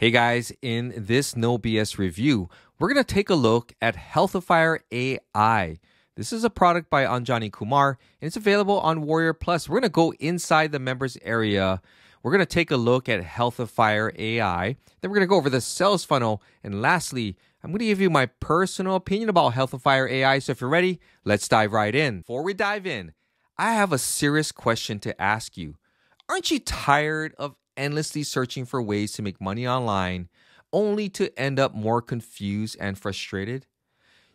Hey guys, in this No BS review, we're going to take a look at Healthifier AI. This is a product by Anjani Kumar and it's available on Warrior Plus. We're going to go inside the members area. We're going to take a look at Healthifier AI. Then we're going to go over the sales funnel. And lastly, I'm going to give you my personal opinion about Healthifier AI. So if you're ready, let's dive right in. Before we dive in, I have a serious question to ask you. Aren't you tired of endlessly searching for ways to make money online, only to end up more confused and frustrated?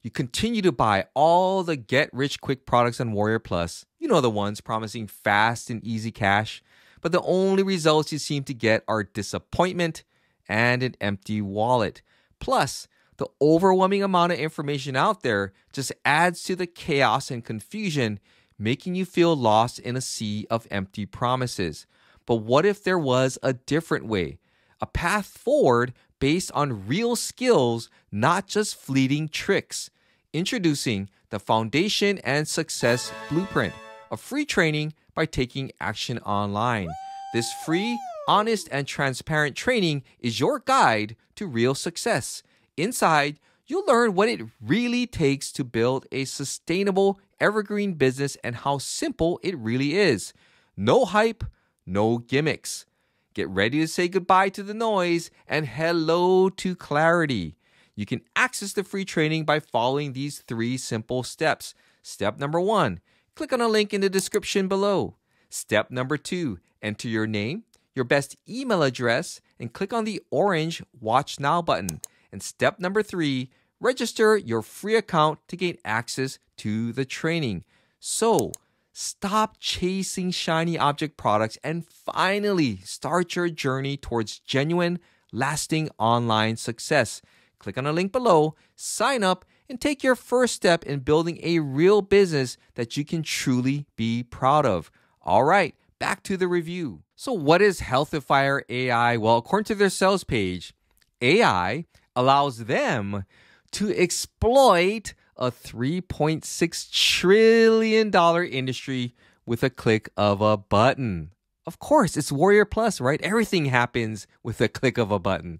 You continue to buy all the get rich quick products on Warrior Plus, you know the ones promising fast and easy cash, but the only results you seem to get are disappointment and an empty wallet. Plus, the overwhelming amount of information out there just adds to the chaos and confusion, making you feel lost in a sea of empty promises. But what if there was a different way? A path forward based on real skills, not just fleeting tricks. Introducing the Foundation and Success Blueprint, a free training by taking action online. This free, honest, and transparent training is your guide to real success. Inside, you'll learn what it really takes to build a sustainable, evergreen business and how simple it really is. No hype, no gimmicks. Get ready to say goodbye to the noise and hello to clarity. You can access the free training by following these three simple steps. Step number one, click on a link in the description below. Step number two, enter your name, your best email address, and click on the orange Watch Now button. And step number three, register your free account to gain access to the training. So, Stop chasing shiny object products and finally start your journey towards genuine, lasting online success. Click on the link below, sign up, and take your first step in building a real business that you can truly be proud of. All right, back to the review. So, what is Healthifier AI? Well, according to their sales page, AI allows them to exploit a $3.6 trillion industry with a click of a button. Of course, it's Warrior Plus, right? Everything happens with a click of a button.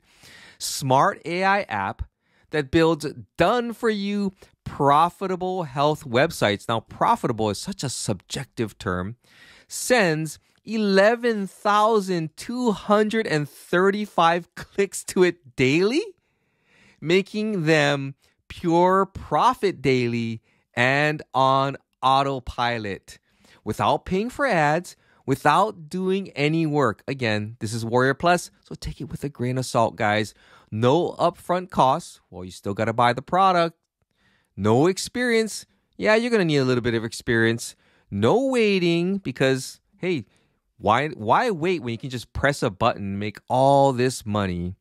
Smart AI app that builds done for you profitable health websites. Now, profitable is such a subjective term. Sends 11,235 clicks to it daily, making them pure profit daily and on autopilot without paying for ads, without doing any work. Again, this is Warrior Plus, so take it with a grain of salt, guys. No upfront costs. Well, you still got to buy the product. No experience. Yeah, you're going to need a little bit of experience. No waiting because hey, why why wait when you can just press a button make all this money?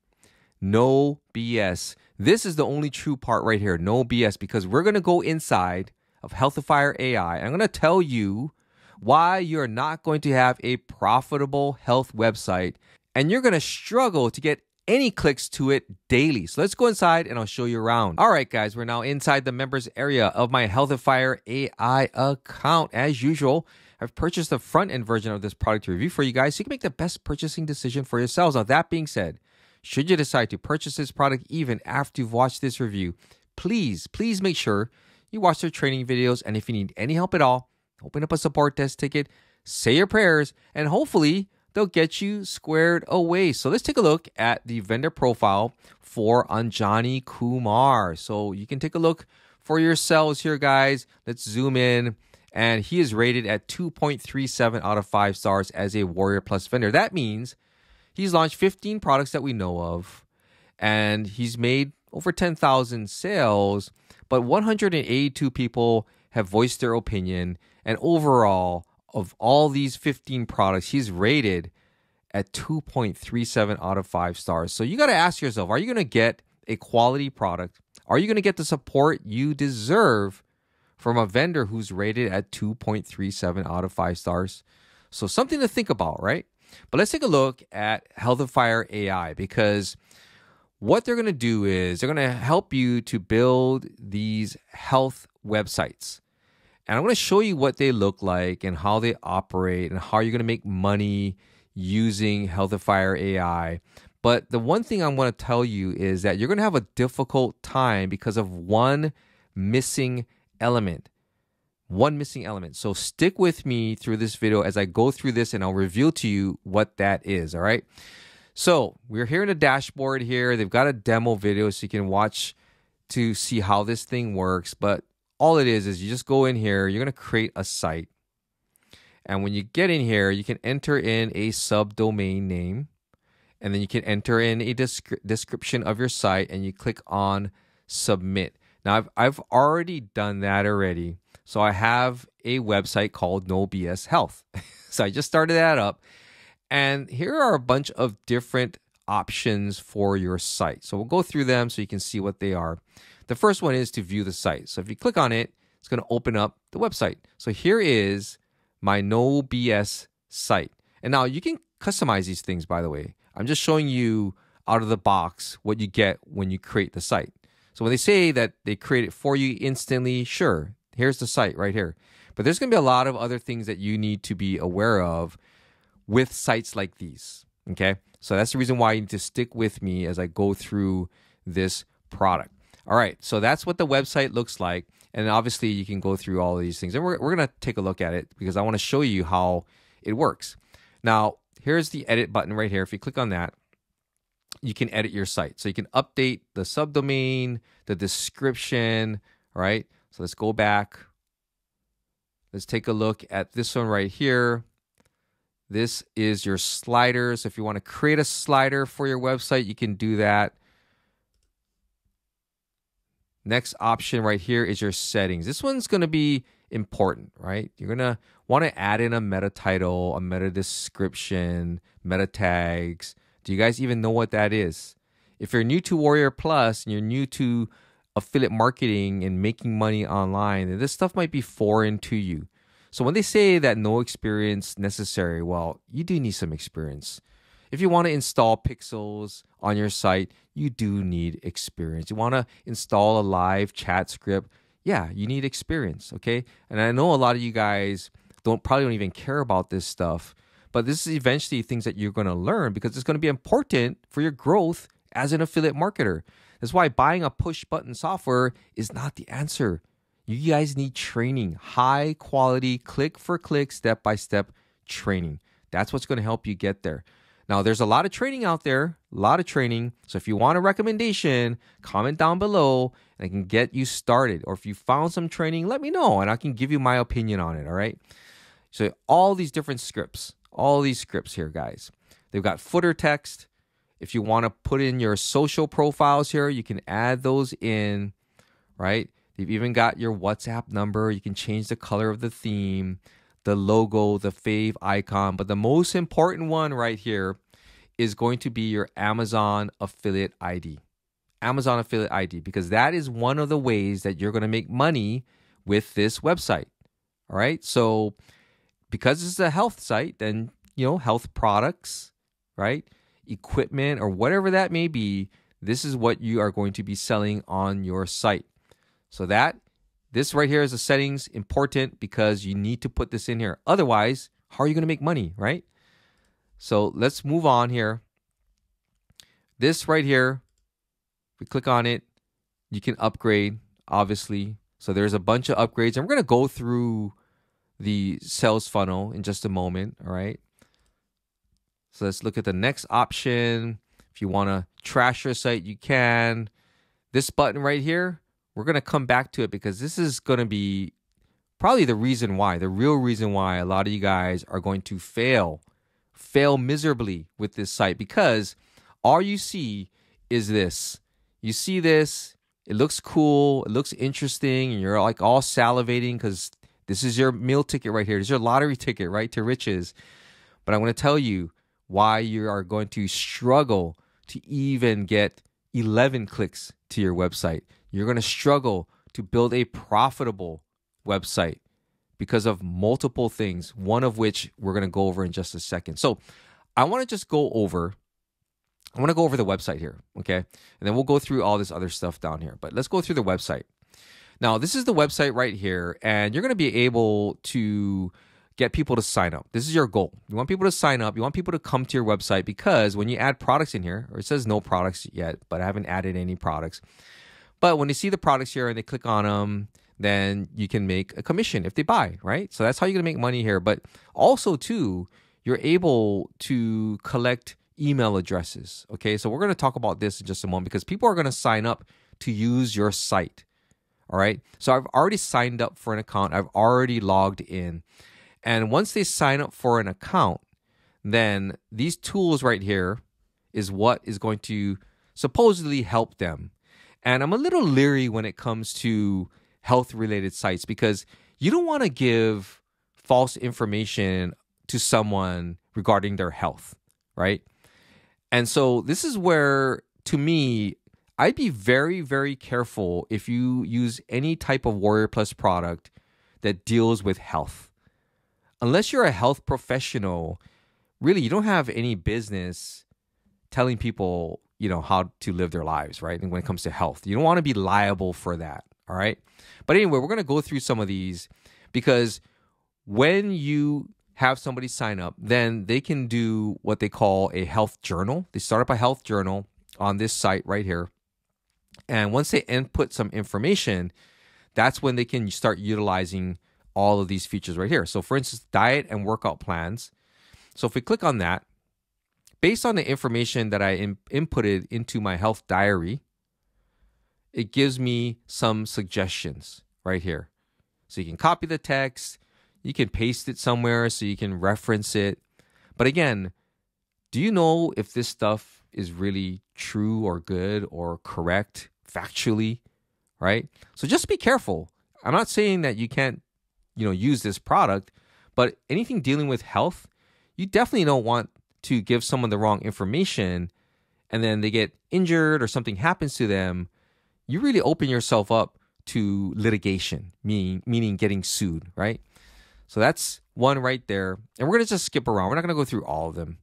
No BS. This is the only true part right here. No BS because we're going to go inside of Healthifier AI. I'm going to tell you why you're not going to have a profitable health website and you're going to struggle to get any clicks to it daily. So let's go inside and I'll show you around. All right, guys, we're now inside the members area of my Healthifier AI account. As usual, I've purchased the front end version of this product to review for you guys so you can make the best purchasing decision for yourselves. Now, that being said, should you decide to purchase this product even after you've watched this review, please, please make sure you watch their training videos. And if you need any help at all, open up a support desk ticket, say your prayers, and hopefully they'll get you squared away. So let's take a look at the vendor profile for Anjani Kumar. So you can take a look for yourselves here, guys. Let's zoom in. And he is rated at 2.37 out of 5 stars as a Warrior Plus vendor. That means He's launched 15 products that we know of, and he's made over 10,000 sales, but 182 people have voiced their opinion. And overall, of all these 15 products, he's rated at 2.37 out of 5 stars. So you got to ask yourself are you going to get a quality product? Are you going to get the support you deserve from a vendor who's rated at 2.37 out of 5 stars? So something to think about, right? But let's take a look at Healthifier AI because what they're going to do is they're going to help you to build these health websites. And I'm going to show you what they look like and how they operate and how you're going to make money using Healthifier AI. But the one thing I want to tell you is that you're going to have a difficult time because of one missing element. One missing element. So stick with me through this video as I go through this and I'll reveal to you what that is. All right. So we're here in the dashboard here. They've got a demo video so you can watch to see how this thing works. But all it is is you just go in here, you're going to create a site. And when you get in here, you can enter in a subdomain name and then you can enter in a descri- description of your site and you click on submit. Now I've I've already done that already. So I have a website called No BS Health. so I just started that up. And here are a bunch of different options for your site. So we'll go through them so you can see what they are. The first one is to view the site. So if you click on it, it's going to open up the website. So here is my No BS site. And now you can customize these things, by the way. I'm just showing you out of the box what you get when you create the site. So when they say that they create it for you instantly, sure, here's the site right here. But there's going to be a lot of other things that you need to be aware of with sites like these. Okay. So that's the reason why you need to stick with me as I go through this product. All right. So that's what the website looks like. And obviously, you can go through all of these things. And we're, we're going to take a look at it because I want to show you how it works. Now, here's the edit button right here. If you click on that, you can edit your site. So you can update the subdomain, the description, right? So let's go back. Let's take a look at this one right here. This is your slider. So if you want to create a slider for your website, you can do that. Next option right here is your settings. This one's going to be important, right? You're going to want to add in a meta title, a meta description, meta tags. Do you guys even know what that is? If you're new to Warrior Plus and you're new to affiliate marketing and making money online, then this stuff might be foreign to you. So when they say that no experience necessary, well, you do need some experience. If you want to install pixels on your site, you do need experience. You want to install a live chat script, yeah, you need experience, okay? And I know a lot of you guys don't probably don't even care about this stuff, but this is eventually things that you're going to learn because it's going to be important for your growth as an affiliate marketer. That's why buying a push button software is not the answer. You guys need training, high quality, click for click, step by step training. That's what's going to help you get there. Now, there's a lot of training out there, a lot of training. So if you want a recommendation, comment down below and I can get you started. Or if you found some training, let me know and I can give you my opinion on it. All right. So all these different scripts, all these scripts here, guys. They've got footer text. If you want to put in your social profiles here, you can add those in, right? You've even got your WhatsApp number. You can change the color of the theme the logo, the favicon. But the most important one right here is going to be your Amazon affiliate ID. Amazon affiliate ID, because that is one of the ways that you're going to make money with this website. All right. So, because this is a health site, then, you know, health products, right? Equipment or whatever that may be, this is what you are going to be selling on your site. So, that this right here is the settings important because you need to put this in here. Otherwise, how are you going to make money, right? So let's move on here. This right here, we click on it, you can upgrade, obviously. So there's a bunch of upgrades, and we're going to go through the sales funnel in just a moment, all right? So let's look at the next option. If you want to trash your site, you can. This button right here, we're going to come back to it because this is going to be probably the reason why, the real reason why a lot of you guys are going to fail, fail miserably with this site because all you see is this. You see this, it looks cool, it looks interesting, and you're like all salivating because this is your meal ticket right here. This is your lottery ticket, right, to riches. But I'm going to tell you why you are going to struggle to even get 11 clicks to your website. You're going to struggle to build a profitable website because of multiple things, one of which we're going to go over in just a second. So, I want to just go over I want to go over the website here, okay? And then we'll go through all this other stuff down here. But let's go through the website. Now, this is the website right here, and you're going to be able to get people to sign up. This is your goal. You want people to sign up. You want people to come to your website because when you add products in here, or it says no products yet, but I haven't added any products. But when they see the products here and they click on them, then you can make a commission if they buy, right? So that's how you're to make money here. But also, too, you're able to collect email addresses. Okay, so we're to talk about this in just a moment because people are to sign up to use your site. All right, so I've already signed up for an account, I've already logged in. And once they sign up for an account, then these tools right here is what is going to supposedly help them. And I'm a little leery when it comes to health related sites because you don't want to give false information to someone regarding their health, right? And so this is where, to me, I'd be very, very careful if you use any type of Warrior Plus product that deals with health. Unless you're a health professional, really, you don't have any business telling people, you know, how to live their lives, right? And when it comes to health, you don't want to be liable for that, all right? But anyway, we're going to go through some of these because when you have somebody sign up, then they can do what they call a health journal. They start up a health journal on this site right here. And once they input some information, that's when they can start utilizing all of these features right here. So, for instance, diet and workout plans. So, if we click on that, based on the information that I in- inputted into my health diary, it gives me some suggestions right here. So, you can copy the text, you can paste it somewhere so you can reference it. But again, do you know if this stuff is really true or good or correct factually, right? So just be careful. I'm not saying that you can't, you know, use this product, but anything dealing with health, you definitely don't want to give someone the wrong information and then they get injured or something happens to them. You really open yourself up to litigation, meaning meaning getting sued, right? So that's one right there. And we're going to just skip around. We're not going to go through all of them.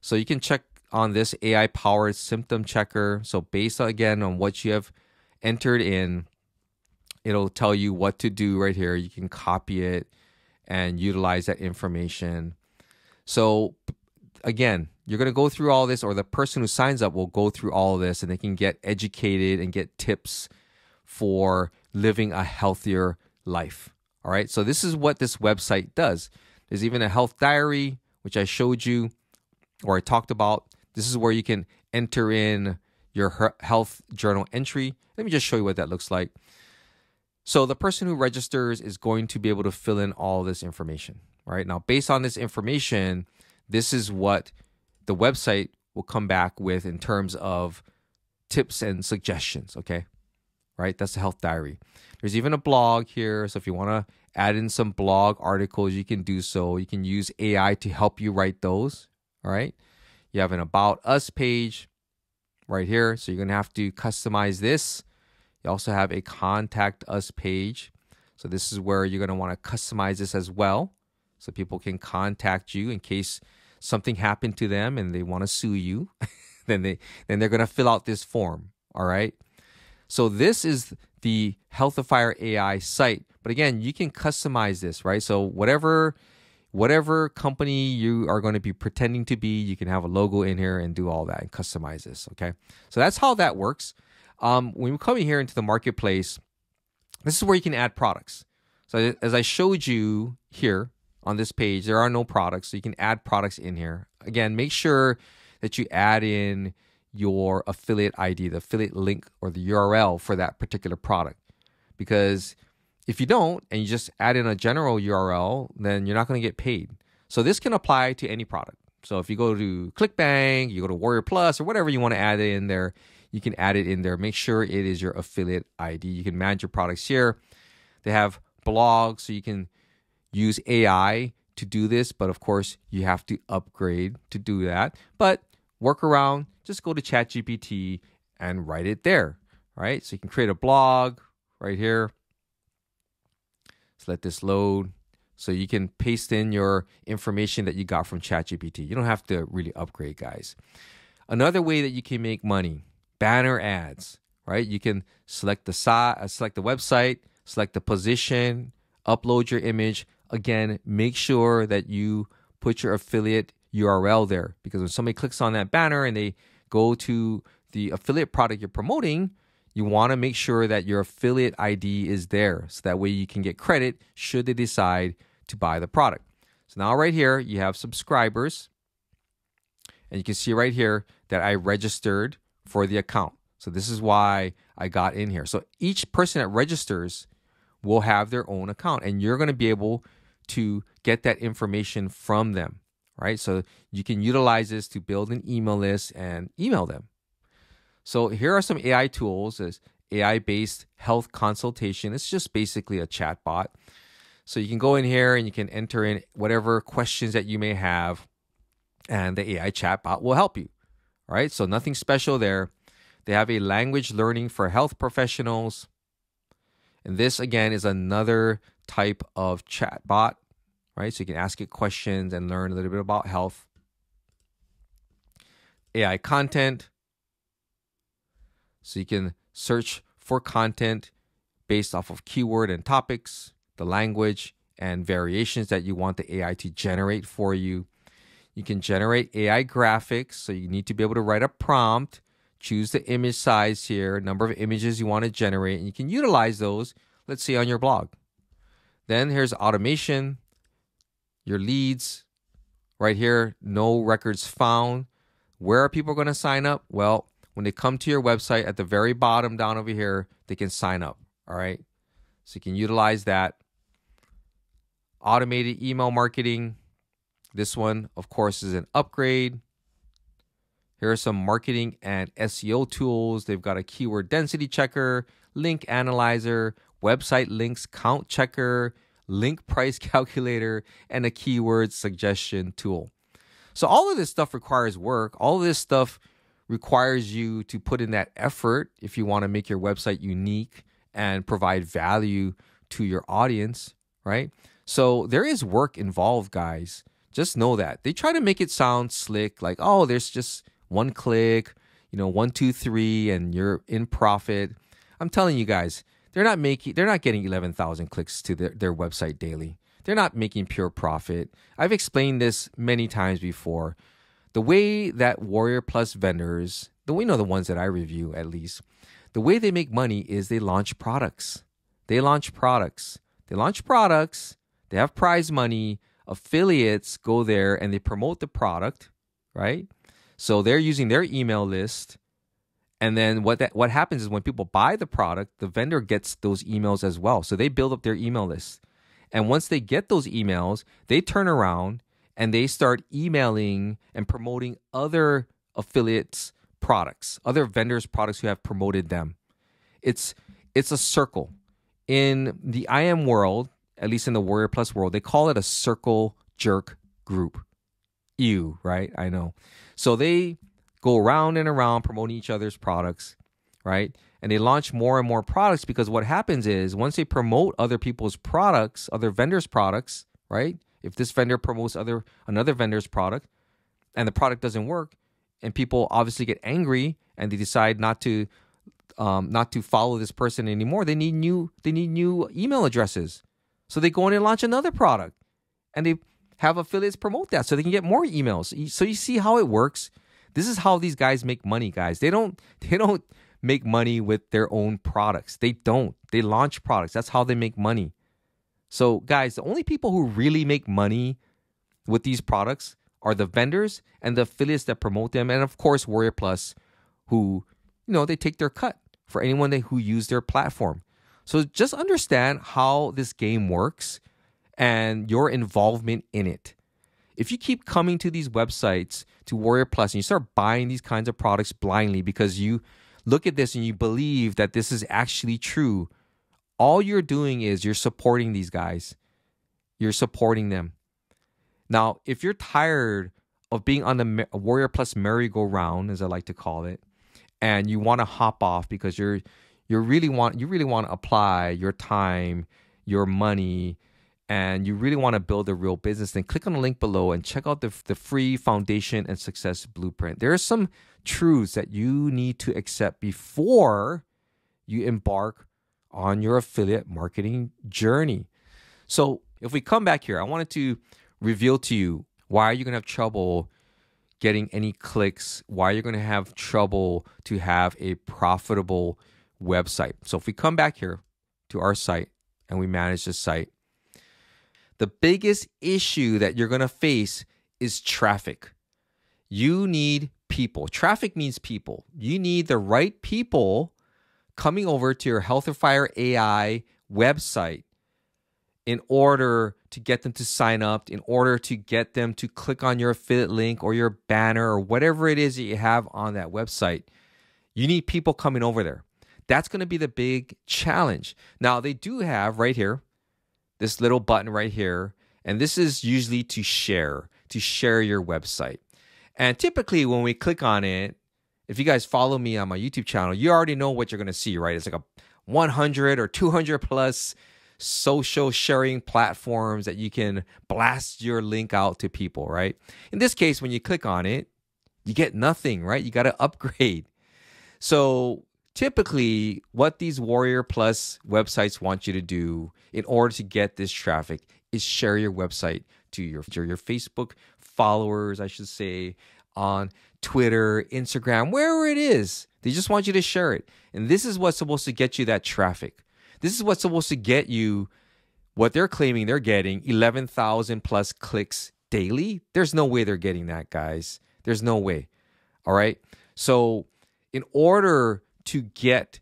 So you can check on this AI powered symptom checker. So based again on what you have entered in, it'll tell you what to do right here. You can copy it and utilize that information. So again, you're going to go through all this or the person who signs up will go through all of this and they can get educated and get tips for living a healthier life. All right, so this is what this website does. There's even a health diary, which I showed you or I talked about. This is where you can enter in your health journal entry. Let me just show you what that looks like. So the person who registers is going to be able to fill in all this information. right? now based on this information, this is what the website will come back with in terms of tips and suggestions. Okay, right? That's the health diary. There's even a blog here. So if you want to add in some blog articles, you can do so. You can use AI to help you write those. All right. You have an About Us page right here. So you're going to have to customize this. You also have a Contact Us page. So this is where you're going to want to customize this as well. So people can contact you in case something happened to them and they want to sue you. then they then they're going to fill out this form. All right. So this is the Healthifier AI site. But again, you can customize this, right? So whatever whatever company you are going to be pretending to be, you can have a logo in here and do all that and customize this. Okay. So that's how that works. Um, when we come here into the marketplace, this is where you can add products. So as I showed you here on this page, there are no products. So you can add products in here. Again, make sure that you add in your affiliate ID, the affiliate link or the URL for that particular product. Because if you don't and you just add in a general URL, then you're not going to get paid. So this can apply to any product. So if you go to ClickBank, you go to Warrior Plus or whatever you want to add in there, you can add it in there. Make sure it is your affiliate ID. You can manage your products here. They have blogs, so you can use AI to do this, but of course you have to upgrade to do that. But workaround, just go to ChatGPT and write it there, right? So you can create a blog right here. Let this load. So you can paste in your information that you got from ChatGPT. You don't have to really upgrade, guys. Another way that you can make money, banner ads, right? You can select the site, uh, select the website, select the position, upload your image, again, make sure that you put your affiliate URL there because when somebody clicks on that banner and they go to the affiliate product you're promoting, you want to make sure that your affiliate ID is there so that way you can get credit should they decide to buy the product. So now right here, you have subscribers. And you can see right here that I registered for the account. So this is why I got in here. So each person that registers will have their own account and you're going to be able to get that information from them, right? So you can utilize this to build an email list and email them. So here are some AI tools as AI based health consultation. It's just basically a chat bot. So you can go in here and you can enter in whatever questions that you may have, and the AI chatbot will help you. All right, so nothing special there. They have a language learning for health professionals. And this again is another type of chatbot, right? So you can ask it questions and learn a little bit about health. AI content. So you can search for content based off of keyword and topics the language and variations that you want the AI to generate for you. You can generate AI graphics, so you need to be able to write a prompt, choose the image size here, number of images you want to generate, and you can utilize those, let's say, on your blog. Then here's automation, your leads. Right here, no records found. Where are people going to sign up? Well, when they come to your website at the very bottom down over here, they can sign up. All right. So you can utilize that automated email marketing. This one, of course, is an upgrade. Here are some marketing and SEO tools. They've got a keyword density checker, link analyzer, website links count checker, link price calculator, and a keyword suggestion tool. So, all of this stuff requires work. All of this stuff requires you to put in that effort if you want to make your website unique and provide value to your audience, right? So there is work involved, guys. Just know that. They try to make it sound slick, like, oh, there's just one click, you know, one, two, three, and you're in profit. I'm telling you guys, they're not making they're not getting 11,000 clicks to their, their website daily. They're not making pure profit. I've explained this many times before. The way that Warrior Plus vendors, the you know the ones that I review at least, the way they make money is they launch products. They launch products. They launch products they have prize money. Affiliates go there and they promote the product, right? So they're using their email list. And then what that what happens is when people buy the product, the vendor gets those emails as well. So they build up their email list. And once they get those emails, they turn around and they start emailing and promoting other affiliates products, other vendors products who have promoted them. It's it's a circle. In the IM world, at least in the Warrior Plus world, they call it a circle jerk group. You, right? I know. So they go around and around promoting each other's products, right? And they launch more and more products because what happens is once they promote other people's products, other vendors' products, right? If this vendor promotes other another vendor's product and the product doesn't work, and people obviously get angry and they decide not to um, not to follow this person anymore, they need new they need new email addresses. So they go in and launch another product and they have affiliates promote that so they can get more emails. So you see how it works. This is how these guys make money, guys. They don't they don't make money with their own products. They don't. They launch products. That's how they make money. So guys, the only people who really make money with these products are the vendors and the affiliates that promote them and of course Warrior Plus who you know they take their cut for anyone that, who use their platform. So just understand how this game works and your involvement in it. If you keep coming to these websites to Warrior Plus and you start buying these kinds of products blindly because you look at this and you believe that this is actually true, all you're doing is you're supporting these guys. You're supporting them. Now, if you're tired of being on the Warrior Plus merry-go-round, as I like to call it, and you want to hop off because you're you really want you really want to apply your time, your money, and you really want to build a real business, then click on the link below and check out the, the free foundation and success blueprint. There are some truths that you need to accept before you embark on your affiliate marketing journey. So, if we come back here, I wanted to reveal to you why you're you going to have trouble getting any clicks, why you're going to have trouble to have a profitable website. So if we come back here to our site and we manage the site, the biggest issue that you're going to face is traffic. You need people. Traffic means people. You need the right people coming over to your Healthifier AI website in order to get them to sign up, in order to get them to click on your affiliate link or your banner or whatever it is that you have on that website. You need people coming over there. That's going to be the big challenge. Now, they do have right here this little button right here, and this is usually to share, to share your website. And typically, when we click on it, if you guys follow me on my YouTube channel, you already know what you're going to see, right? It's like a 100 or 200 plus social sharing platforms that you can blast your link out to people, right? In this case, when you click on it, you get nothing, right? You got to upgrade. So typically, what these Warrior Plus websites want you to do in order to get this traffic is share your website to your, to your Facebook followers, I should say, on Twitter, Instagram, wherever it is. They just want you to share it. And this is what's supposed to get you that traffic. This is what's supposed to get you what they're claiming they're getting 11,000 plus clicks daily. There's no way they're getting that, guys. There's no way. All right. So, in order to get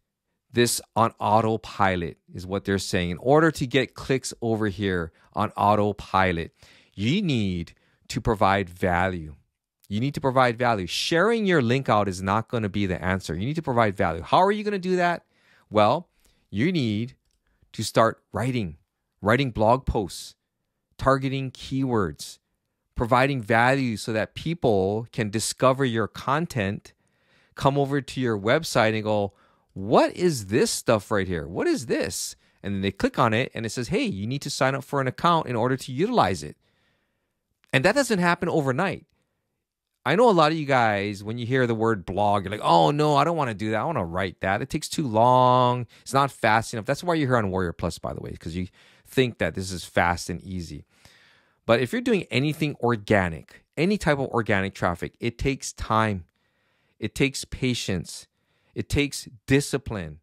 this on autopilot, is what they're saying. In order to get clicks over here on autopilot, you need to provide value. You need to provide value. Sharing your link out is not going to be the answer. You need to provide value. How are you going to do that? Well, you need to start writing, writing blog posts, targeting keywords, providing value so that people can discover your content, come over to your website and go, What is this stuff right here? What is this? And then they click on it and it says, Hey, you need to sign up for an account in order to utilize it. And that doesn't happen overnight. I know a lot of you guys, when you hear the word blog, you're like, oh no, I don't want to do that. I want to write that. It takes too long. It's not fast enough. That's why you're here on Warrior Plus, by the way, because you think that this is fast and easy. But if you're doing anything organic, any type of organic traffic, it takes time, it takes patience, it takes discipline.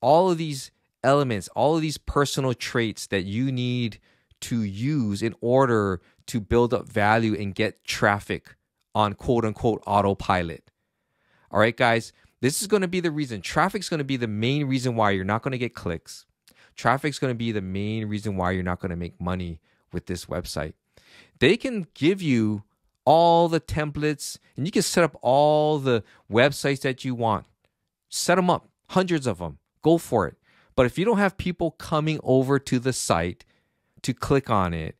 All of these elements, all of these personal traits that you need to use in order to build up value and get traffic on quote unquote autopilot. All right, guys, this is going to be the reason. Traffic's going to be the main reason why you're not going to get clicks. Traffic's going to be the main reason why you're not going to make money with this website. They can give you all the templates and you can set up all the websites that you want. Set them up, hundreds of them. Go for it. But if you don't have people coming over to the site to click on it,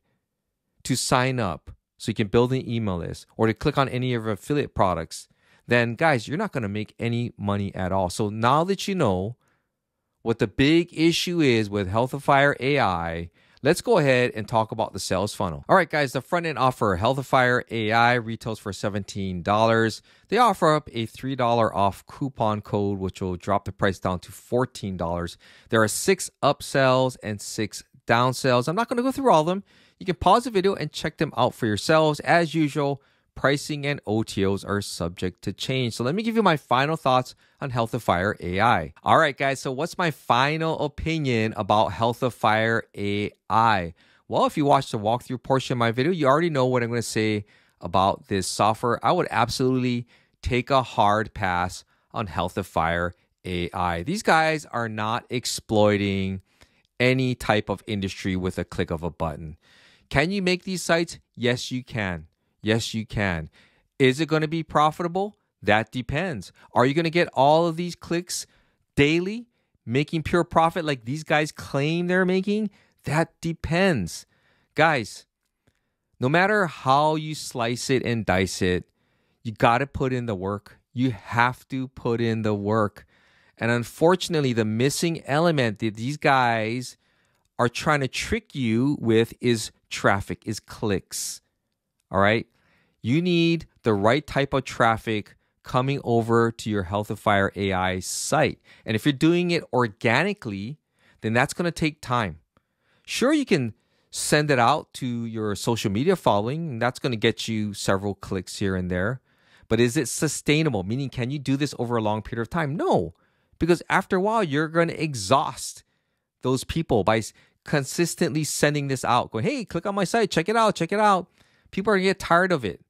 to sign up, so you can build an email list or to click on any of your affiliate products, then guys, you're not going to make any money at all. So now that you know what the big issue is with Healthifier AI, let's go ahead and talk about the sales funnel. All right, guys, the front end offer Healthifier AI retails for $17. They offer up a $3 off coupon code, which will drop the price down to $14. There are six upsells and six downsells. I'm not going to go through all of them. You can pause the video and check them out for yourselves. As usual, pricing and OTOs are subject to change. So let me give you my final thoughts on Healthifier AI. All right, guys. So what's my final opinion about Healthifier AI? Well, if you watched the walkthrough portion of my video, you already know what I'm going to say about this software. I would absolutely take a hard pass on Healthifier AI. These guys are not exploiting any type of industry with a click of a button. Can you make these sites? Yes, you can. Yes, you can. Is it going to be profitable? That depends. Are you going to get all of these clicks daily, making pure profit like these guys claim they're making? That depends. Guys, no matter how you slice it and dice it, you got to put in the work. You have to put in the work. And unfortunately, the missing element that these guys are trying to trick you with is traffic, is clicks. All right. You need the right type of traffic coming over to your Healthifier AI site. And if you're doing it organically, then that's going to take time. Sure, you can send it out to your social media following, and that's going to get you several clicks here and there. But is it sustainable? Meaning, can you do this over a long period of time? No, because after a while, you're going to exhaust those people by consistently sending this out, going, hey, click on my site, check it out, check it out. People are to get tired of it.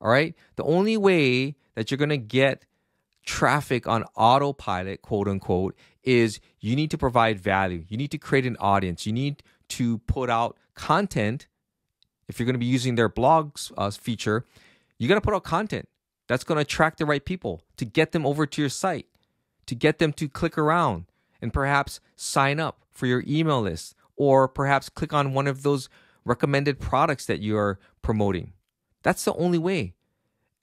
All right. The only way that you're to get traffic on autopilot, quote unquote, is you need to provide value. You need to create an audience. You need to put out content. If you're going to be using their blogs uh, feature, you got to put out content that's going to attract the right people to get them over to your site, to get them to click around and perhaps sign up for your email list or perhaps click on one of those recommended products that you are promoting. That's the only way.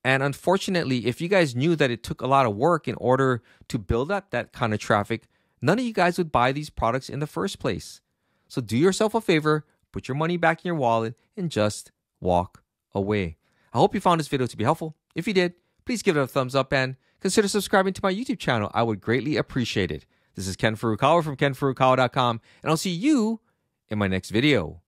And unfortunately, if you guys knew that it took a lot of work in order to build up that kind of traffic, none of you guys would buy these products in the first place. So do yourself a favor, put your money back in your wallet, and just walk away. I hope you found this video to be helpful. If you did, please give it a thumbs up and consider subscribing to my YouTube channel. I would greatly appreciate it. This is Ken Furukawa from kenfurukawa.com, and I'll see you in my next video.